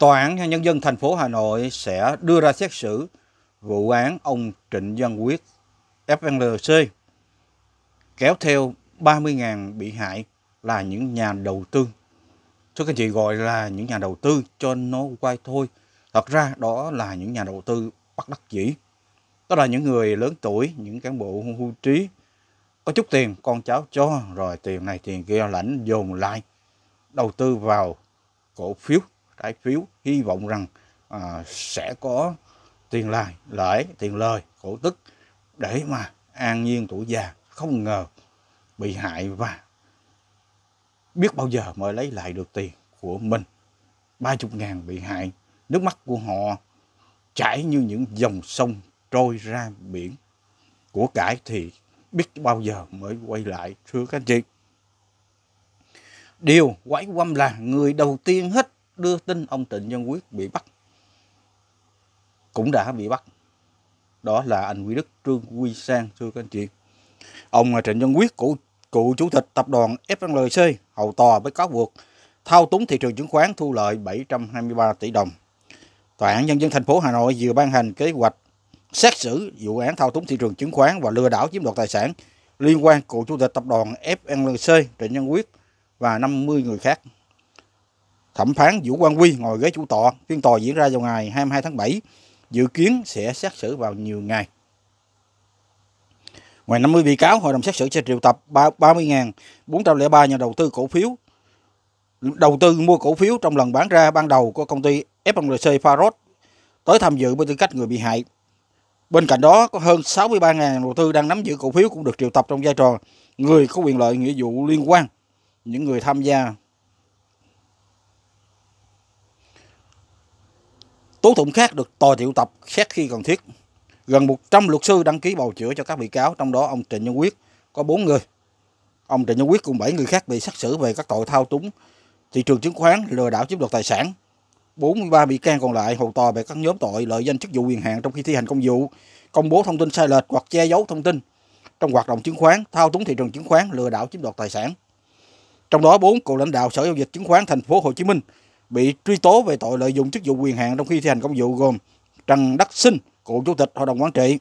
Tòa án Nhân dân thành phố Hà Nội sẽ đưa ra xét xử vụ án ông Trịnh Văn Quyết FNLC kéo theo 30.000 bị hại là những nhà đầu tư. Thưa các chị gọi là những nhà đầu tư cho nó quay thôi. Thật ra đó là những nhà đầu tư bắt đắc dĩ. Đó là những người lớn tuổi, những cán bộ hưu trí, có chút tiền con cháu cho, rồi tiền này tiền kia lãnh dồn lại, đầu tư vào cổ phiếu, trái phiếu, hy vọng rằng à, sẽ có tiền lời, lợi, tiền lời, cổ tức để mà an nhiên tuổi già, không ngờ bị hại và biết bao giờ mới lấy lại được tiền của mình. 30 ngàn bị hại, nước mắt của họ chảy như những dòng sông trôi ra biển. Của cải thì biết bao giờ mới quay lại, thưa các anh chị. Điều quái quăm là người đầu tiên hết đưa tin ông Trịnh Văn Quyết bị bắt. Cũng đã bị bắt. Đó là anh Quý Đức Trương Quy Sang, thưa các anh chị. Ông à, Trịnh Văn Quyết, cựu, cựu chủ tịch tập đoàn FLC hầu tòa với cáo buộc thao túng thị trường chứng khoán thu lợi 723 tỷ đồng. Tòa án Nhân dân thành phố Hà Nội vừa ban hành kế hoạch xét xử vụ án thao túng thị trường chứng khoán và lừa đảo chiếm đoạt tài sản liên quan cựu chủ tịch tập đoàn FLC Trịnh Văn Quyết và 50 người khác. Thẩm phán Vũ Quang Huy ngồi ghế chủ tọa, phiên tòa diễn ra vào ngày 22 tháng 7, dự kiến sẽ xét xử vào nhiều ngày. Ngoài 50 bị cáo, hội đồng xét xử sẽ triệu tập 30.403 nhà đầu tư cổ phiếu đầu tư mua cổ phiếu trong lần bán ra ban đầu của công ty FMC Farod tới tham dự với tư cách người bị hại. Bên cạnh đó, có hơn 63.000 đầu tư đang nắm giữ cổ phiếu cũng được triệu tập trong vai trò người có quyền lợi nghĩa vụ liên quan. Những người tham gia tố tụng khác được tòa triệu tập xét khi cần thiết. Gần 100 luật sư đăng ký bầu chữa cho các bị cáo, trong đó ông Trịnh Nhân Quyết có 4 người. Ông Trịnh Nhân Quyết cùng 7 người khác bị xét xử về các tội thao túng thị trường chứng khoán, lừa đảo chiếm đoạt tài sản. 43 bị can còn lại hầu tòa về các nhóm tội lợi danh chức vụ quyền hạn trong khi thi hành công vụ, công bố thông tin sai lệch hoặc che giấu thông tin trong hoạt động chứng khoán, thao túng thị trường chứng khoán, lừa đảo chiếm đoạt tài sản. Trong đó, bốn cựu lãnh đạo Sở giao dịch chứng khoán thành phố Hồ Chí Minh bị truy tố về tội lợi dụng chức vụ quyền hạn trong khi thi hành công vụ gồm Trần Đắc Sinh, cựu chủ tịch hội đồng quản trị,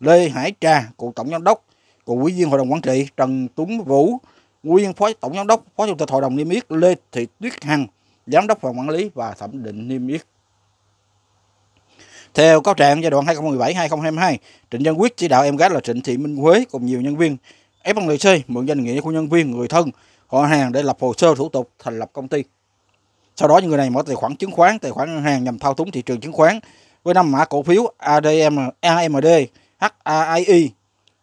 Lê Hải Trà, cựu tổng giám đốc, cựu ủy viên hội đồng quản trị, Trần Tuấn Vũ, nguyên phó tổng giám đốc, phó chủ tịch hội đồng niêm yết Lê Thị Tuyết Hằng, giám đốc phòng quản lý và thẩm định niêm yết. Theo cáo trạng giai đoạn 2017-2022, Trịnh Văn Quyết chỉ đạo em gái là Trịnh Thị Minh Huế cùng nhiều nhân viên FNC mượn danh nghĩa của nhân viên, người thân, họ hàng để lập hồ sơ thủ tục thành lập công ty. Sau đó những người này mở tài khoản chứng khoán, tài khoản ngân hàng nhằm thao túng thị trường chứng khoán với năm mã cổ phiếu ADM, AMD, HAII,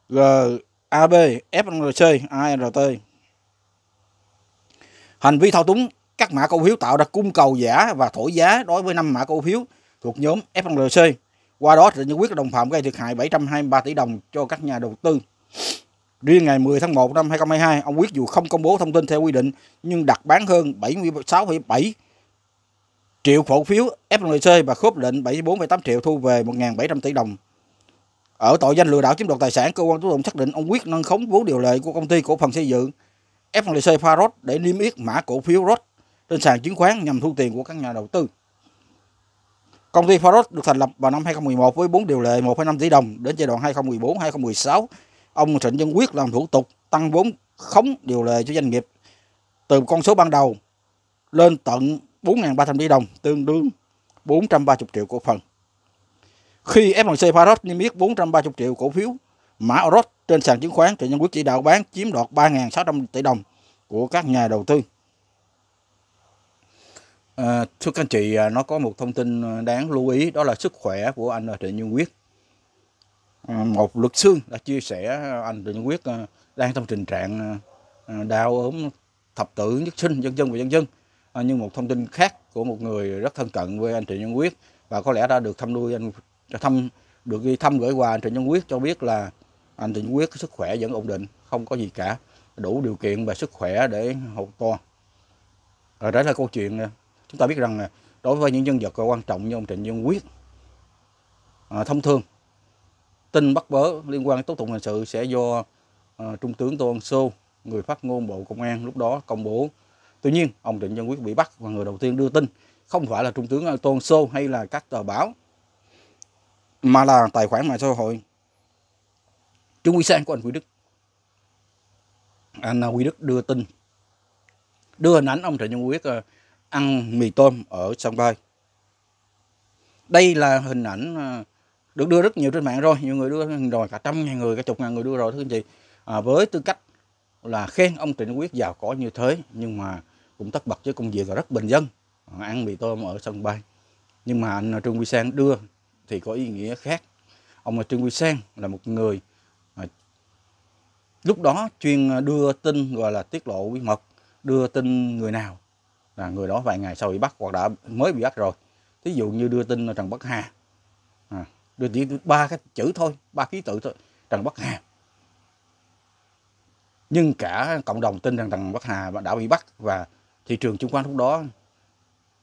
GAB, FNC, ART. Hành vi thao túng các mã cổ phiếu tạo ra cung cầu giả và thổi giá đối với năm mã cổ phiếu thuộc nhóm FNC. Qua đó Trịnh Văn Quyết đồng phạm gây thiệt hại 723 tỷ đồng cho các nhà đầu tư. Riêng ngày 10 tháng 1 năm 2022, ông Quyết dù không công bố thông tin theo quy định nhưng đặt bán hơn 76,7 triệu cổ phiếu FNC và khớp lệnh 74,8 triệu thu về 1.700 tỷ đồng. Ở tội danh lừa đảo chiếm đoạt tài sản, cơ quan tố tụng xác định ông Quyết nâng khống vốn điều lệ của công ty cổ phần xây dựng FNC Farod để niêm yết mã cổ phiếu ROT trên sàn chứng khoán nhằm thu tiền của các nhà đầu tư. Công ty Farod được thành lập vào năm 2011 với vốn điều lệ 1,5 tỷ đồng. Đến giai đoạn 2014-2016, ông Trịnh Văn Quyết làm thủ tục tăng vốn khống điều lệ cho doanh nghiệp từ con số ban đầu lên tận 4.300 tỷ đồng, tương đương 430 triệu cổ phần. Khi FNC Faros niêm yết 430 triệu cổ phiếu mã Oros trên sàn chứng khoán, Trịnh Văn Quyết chỉ đạo bán chiếm đoạt 3.600 tỷ đồng của các nhà đầu tư. À, thưa các anh chị, à, nó có một thông tin à, đáng lưu ý đó là sức khỏe của anh à, Trịnh Văn Quyết. À, một luật sư đã chia sẻ à, anh Trịnh Quyết à, đang trong tình trạng đau ốm thập tử nhất sinh dân dân và dân dân. À, nhưng một thông tin khác của một người rất thân cận với anh Trịnh Nhân Quyết và có lẽ đã được thăm nuôi anh thăm được đi thăm gửi quà anh Trịnh Nhân Quyết cho biết là anh Trịnh Quyết sức khỏe vẫn ổn định, không có gì cả, đủ điều kiện về sức khỏe để hậu to. Rồi đó là câu chuyện chúng ta biết rằng đối với những nhân vật quan trọng như ông Trịnh Nhân Quyết, à, thông thường tin bắt bớ liên quan đến tố tụng hình sự sẽ do uh, Trung tướng Tô Ân Sô, người phát ngôn Bộ Công an lúc đó công bố. Tuy nhiên, ông Trịnh Văn Quyết bị bắt và người đầu tiên đưa tin không phải là trung tướng ờ, tô ân sô hay là các tờ báo mà là tài khoản mạng xã hội Trương Quy Sang của anh Quy Đức anh ờ, Quy Đức đưa tin đưa hình ảnh ông Trịnh Văn Quyết uh, ăn mì tôm ở sân bay đây là hình ảnh uh, được đưa rất nhiều trên mạng rồi nhiều người đưa rồi cả trăm ngàn người cả chục ngàn người đưa rồi thưa anh chị. À, với tư cách là khen ông Trịnh Quyết giàu có như thế nhưng mà cũng tất bật với công việc là rất bình dân à, ăn mì tôm ở sân bay. Nhưng mà anh Trương Quy Sang đưa thì có ý nghĩa khác. Ông Trương Quy Sang là một người à, lúc đó chuyên đưa tin gọi là tiết lộ bí mật đưa tin người nào là người đó vài ngày sau bị bắt hoặc đã mới bị bắt rồi. Thí dụ như đưa tin là Trần Bắc Hà à, chỉ ba cái chữ thôi ba ký tự thôi Trần Bắc Hà. Nhưng cả cộng đồng tin rằng Trần Bắc Hà đã bị bắt và thị trường chứng khoán lúc đó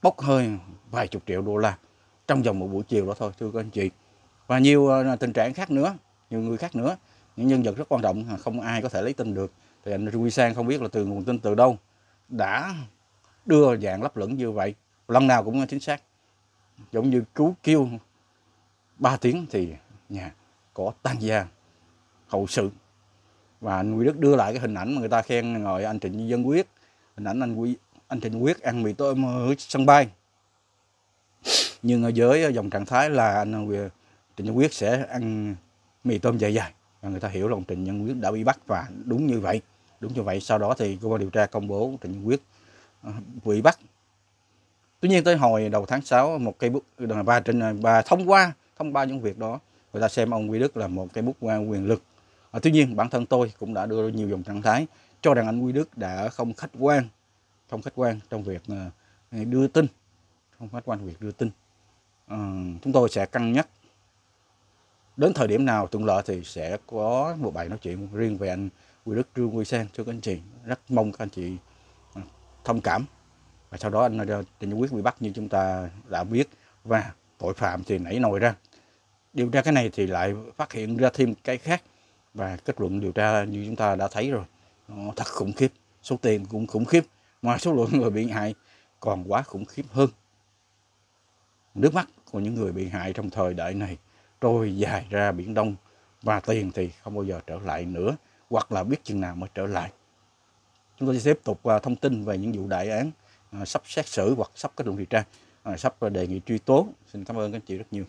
bốc hơi vài chục triệu đô la trong vòng một buổi chiều đó thôi thưa các anh chị. Và nhiều ờ, tình trạng khác nữa nhiều người khác nữa. Những nhân vật rất quan trọng không ai có thể lấy tin được. Thì anh Trung Sang không biết là từ nguồn tin từ đâu đã đưa dạng lấp lửng như vậy. Lần nào cũng chính xác giống như cứu kêu 3 tiếng thì nhà có tan gia, hậu sự. Và anh Quy Đức đưa lại cái hình ảnh mà người ta khen ngợi anh Trịnh Dân Quyết. Hình ảnh anh Quy anh Trịnh Quyết ăn mì tôm ở sân bay. Nhưng ở dưới dòng trạng thái là anh Trịnh Dân Quyết sẽ ăn mì tôm dài dài. Và người ta hiểu là ông Trịnh Dân Quyết đã bị bắt và đúng như vậy. Đúng như vậy, sau đó thì cơ quan điều tra công bố Trịnh Dân Quyết ờ, bị bắt. Tuy nhiên tới hồi đầu tháng 6 một cây bút và trên và ờ, thông qua thông qua những việc đó. Người ta xem ông Quy Đức là một cái bút quan quyền lực. À, tuy nhiên bản thân tôi cũng đã đưa nhiều dòng trạng thái cho rằng anh Quy Đức đã không khách quan không khách quan trong việc à, đưa tin không khách quan việc đưa tin. À, chúng tôi sẽ cân nhắc. Đến thời điểm nào thuận lợi thì sẽ có một bài nói chuyện riêng về anh Quy Đức Trương Quy Sang. Cho các anh chị rất mong các anh chị à, thông cảm. Và sau đó anh Trịnh Quyết bị bắt như chúng ta đã biết. Và tội phạm thì nảy nồi ra điều tra cái này thì lại phát hiện ra thêm cái khác. Và kết luận điều tra như chúng ta đã thấy rồi, nó thật khủng khiếp, số tiền cũng khủng khiếp mà số lượng người bị hại còn quá khủng khiếp hơn. Nước mắt của những người bị hại trong thời đại này trôi dài ra biển đông, và tiền thì không bao giờ trở lại nữa, hoặc là biết chừng nào mới trở lại. Chúng tôi sẽ tiếp tục à, thông tin về những vụ đại án à, sắp xét xử hoặc sắp kết luận điều tra à, sắp đề nghị truy tố. Xin cảm ơn các anh chị rất nhiều.